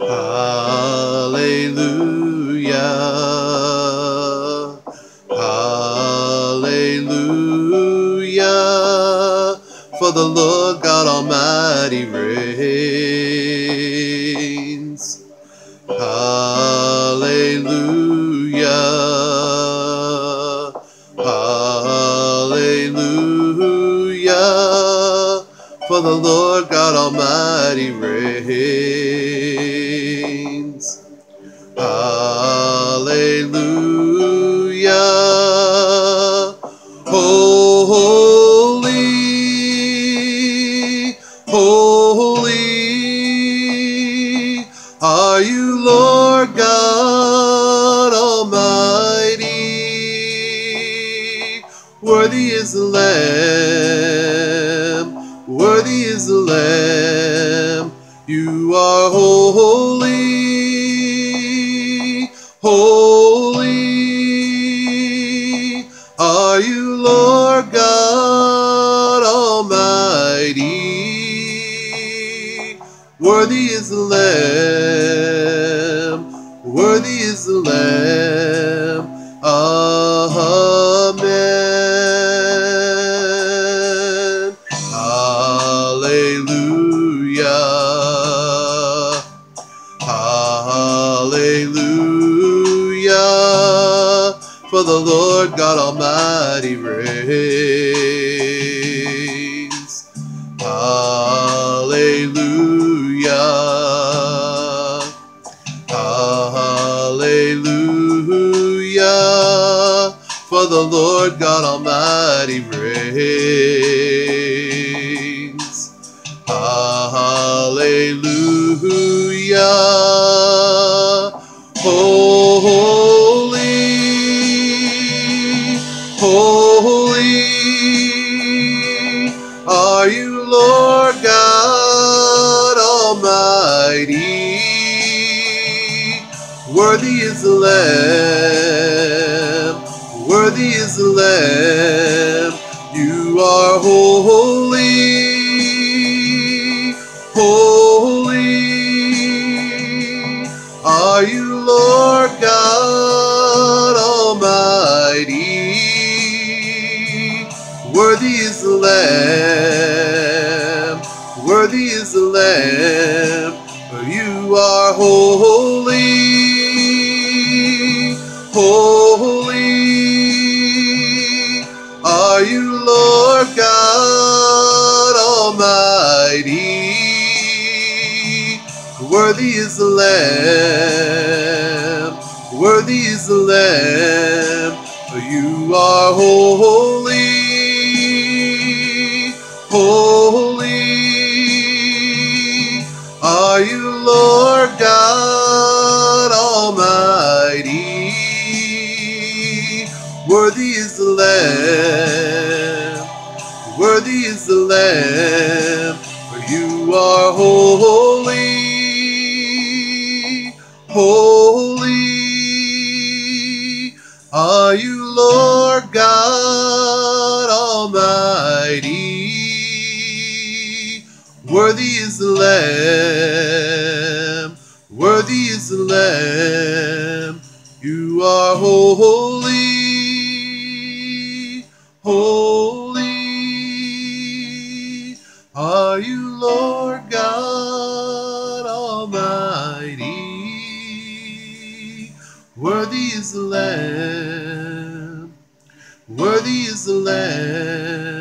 Hallelujah. Hallelujah. For the Lord God Almighty reigns. Hallelujah. Worthy is the Lamb, worthy is the Lamb. You are holy, holy are you, Lord God Almighty. Worthy is the Lamb, worthy is the Lamb. For the Lord God Almighty reigns. Hallelujah. Hallelujah. For the Lord God Almighty reigns. Hallelujah. Holy are you, Lord God Almighty. Worthy is the Lamb, worthy is the Lamb. You are holy, Worthy is the Lamb, worthy is the Lamb. For you are holy, holy are you, Lord God Almighty. Worthy is the Lamb, worthy is the Lamb. For you are holy, holy are you, Lord God Almighty. Worthy is the Lamb, worthy is the Lamb, for you are holy, holy are you, Lord God Almighty. Worthy is the Lamb, worthy is the Lamb. You are holy, holy are you, Lord God Almighty. Worthy is the Lamb, worthy is the Lamb.